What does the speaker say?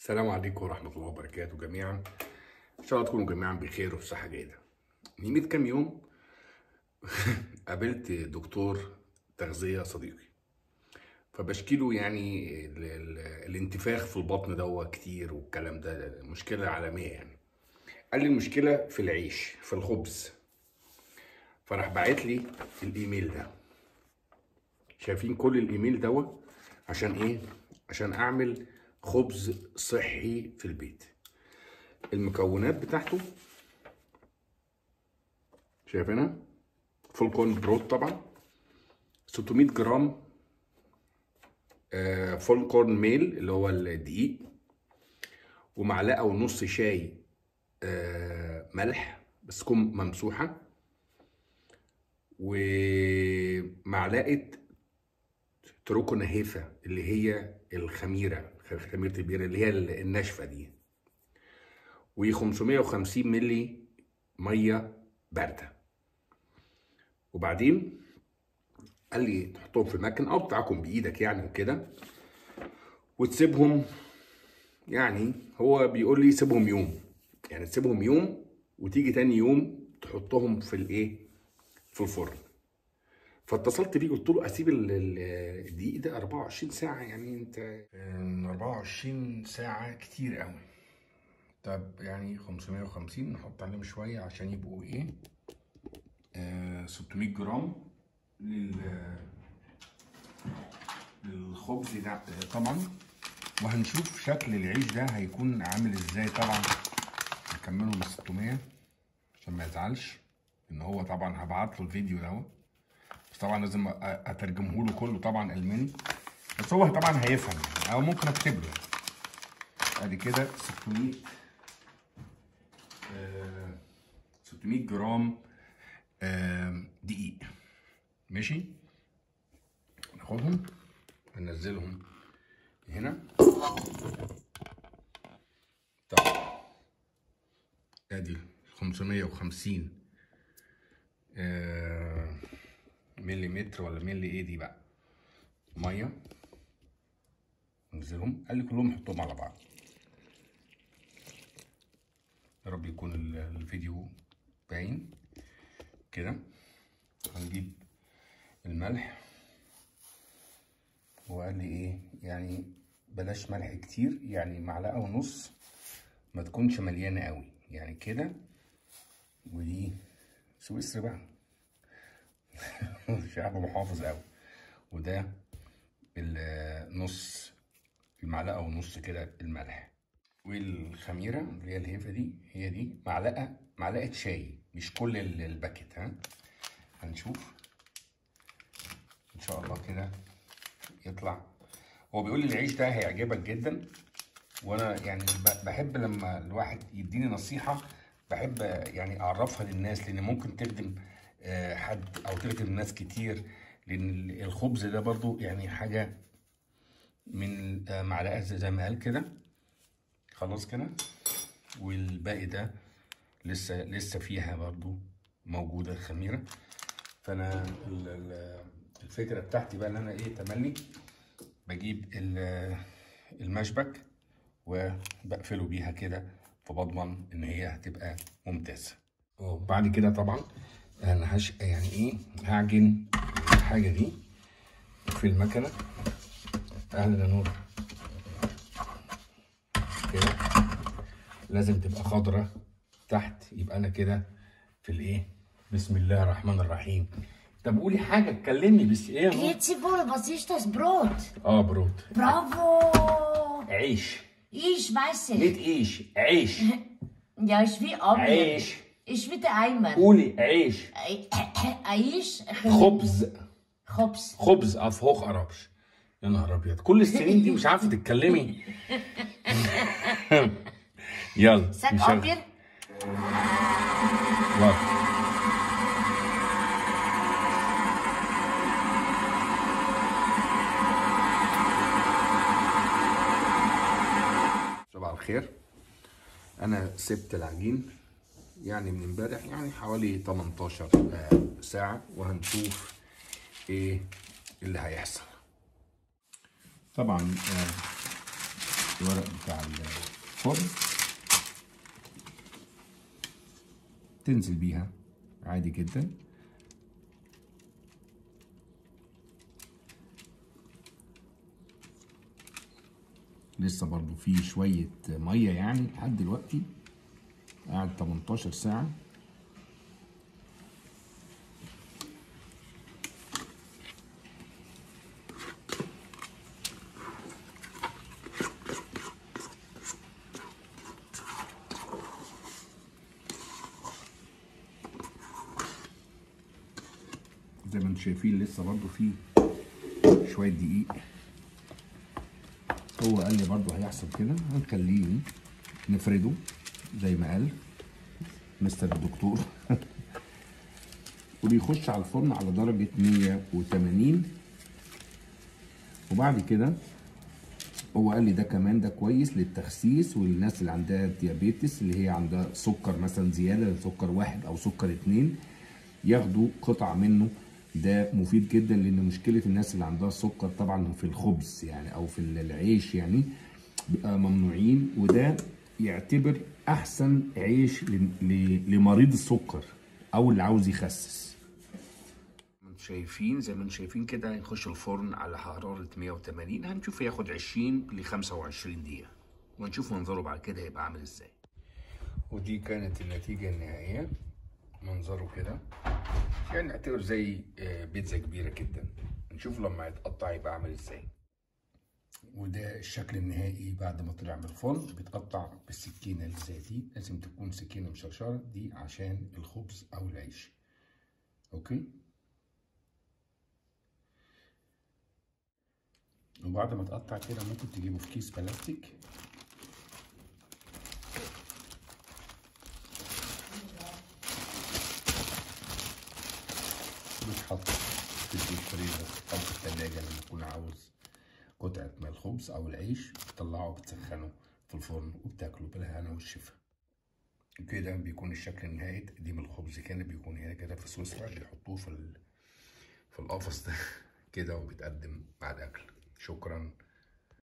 السلام عليكم ورحمة الله وبركاته جميعا. إن شاء الله تكونوا جميعا بخير وفي صحة جيدة. من كام يوم قابلت دكتور تغذية صديقي. فبشكي له يعني ال- ال- الانتفاخ في البطن ده كتير والكلام ده مشكلة عالمية يعني. قال لي المشكلة في العيش في الخبز. فراح باعت لي الإيميل ده. شايفين كل الإيميل دوت عشان إيه؟ عشان أعمل خبز صحي في البيت. المكونات بتاعته شايفينها؟ whole corn bread طبعا. 600 جرام whole corn meal اللي هو الدقيق. ومعلقة ونص شاي آه، ملح بس تكون ممسوحة. ومعلقة تروكو نهيفة اللي هي الخميرة خميرة البيرة اللي هي الناشفة دي. و 550 ملي مية باردة. وبعدين قال لي تحطهم في المكن أو بتاعكم بإيدك يعني وكده. وتسيبهم يعني هو بيقول لي سيبهم يوم. يعني تسيبهم يوم وتيجي تاني يوم تحطهم في الإيه؟ في الفرن. فاتصلت بيه قلت له أسيب ال- ال- الدقيق ده 24 ساعة يعني أنت آه، 24 ساعة كتير قوي. طب يعني 550 نحط عليهم شوية عشان يبقوا إيه؟ آه 600 جرام لل للخبز ده. آه، طبعا. وهنشوف شكل العيش ده هيكون عامل إزاي. طبعا نكمله من 600 عشان ما يزعلش إن هو طبعا هبعت له الفيديو دوت بس طبعا لازم أترجمه له كله طبعا ألماني. بس هو طبعا هيفهم يعني أو ممكن أكتب له ادي كده 600 آه، 600 جرام آه، دقيق. ماشي؟ ناخدهم ننزلهم هنا. طب ادي 550 آه، ملي متر ولا ملي إيه دي بقى؟ مية. ننزلهم قال لي كلهم حطهم على بعض. يا رب يكون ال- الفيديو باين. كده. هنجيب الملح. هو قال لي إيه؟ يعني بلاش ملح كتير يعني معلقة ونص ما تكونش مليانة قوي. يعني كده. ودي سويسرا بقى. شعب محافظ قوي. وده النص المعلقة ونص كده الملح. والخميرة اللي هي الهيفة دي هي دي معلقة معلقة شاي مش كل ال- الباكت ها؟ هنشوف. إن شاء الله كده يطلع. هو بيقول لي العيش ده هيعجبك جدا. وأنا يعني بحب لما الواحد يديني نصيحة بحب يعني أعرفها للناس لأن ممكن تخدم حد أو تخدم ناس كتير لأن ال- الخبز ده برضو يعني حاجة من آه، معلقة زي ما قال كده. خلاص كده. والباقي ده لسه لسه فيها برضو موجودة الخميره فأنا ال- ال- الفكرة بتاعتي بقى إن أنا إيه تملي. بجيب ال- المشبك وبقفله بيها كده فبضمن إن هي هتبقى ممتازة. وبعد كده طبعا أنا هش يعني إيه هعجن الحاجة دي في المكنة. أهلا يا نور. كده. لازم تبقى خضرة تحت يبقى أنا كده في الايه بسم الله الرحمن الرحيم. طب قولي حاجة اتكلمي بس إيه يا ist das Brot? آه برود Bravo! عيش. نيت nicht. إيش عيش. Ja, ist wie Abwehr. عيش. Wie der Eimer. قولي عيش عيش خبز خبز خبز افوخ قربش يا نهار ابيض كل السنين دي مش عارفه تتكلمي يلا. Abwehr. واو. صباح الخير أنا سبت العجين يعني من امبارح يعني حوالي 18 آه، ساعة وهنشوف إيه اللي هيحصل. طبعا آه، الورق بتاع الفرن تنزل بيها عادي جدا. لسه برضو في شوية مية يعني لحد دلوقتي. قاعد 18 ساعة. زي ما أنتم شايفين لسه برضو في شوية دقيق. هو قال لي برضو هيحصل كده هنخليه نفرده. زي ما قال مستر الدكتور. وبيخش على الفرن على درجة 180 وبعد كده هو قال لي ده كمان ده كويس للتخسيس وللناس اللي عندها ديابيتس اللي هي عندها سكر مثلا زيادة سكر واحد أو سكر اتنين ياخدوا قطع منه. ده مفيد جدا لأن مشكلة الناس اللي عندها سكر طبعا في الخبز يعني أو في العيش يعني بيبقى ممنوعين وده يعتبر أحسن عيش ل- ل- لمريض السكر أو اللي عاوز يخسس. شايفين زي ما أنتم شايفين كده هنخش الفرن على حرارة 180 هنشوف ياخد 20 ل 25 دقيقة. ونشوف منظره بعد كده هيبقى عامل إزاي. ودي كانت النتيجة النهائية منظره كده. يعني نعتبر زي آه، بيتزا كبيرة جدا. نشوف لما يتقطع يبقى عامل إزاي. وده الشكل النهائي بعد ما طلع من الفرن بيتقطع بالسكينة اللي زي دي لازم تكون سكينة مشرشرة دي عشان الخبز أو العيش. okay؟ وبعد ما تقطع كده ممكن تجيبه في كيس بلاستيك. بيتحط في الفريزر أو في الثلاجة لما تكون عاوز. قطعة من الخبز أو العيش بتطلعه بتسخنه في الفرن وبتاكله بالهنا والشفا. كده بيكون الشكل النهائي تقديم الخبز. كان بيكون هنا كده في سويسرا بيحطوه في ال... في القفص ده. كده وبيتقدم مع الاكل شكرا.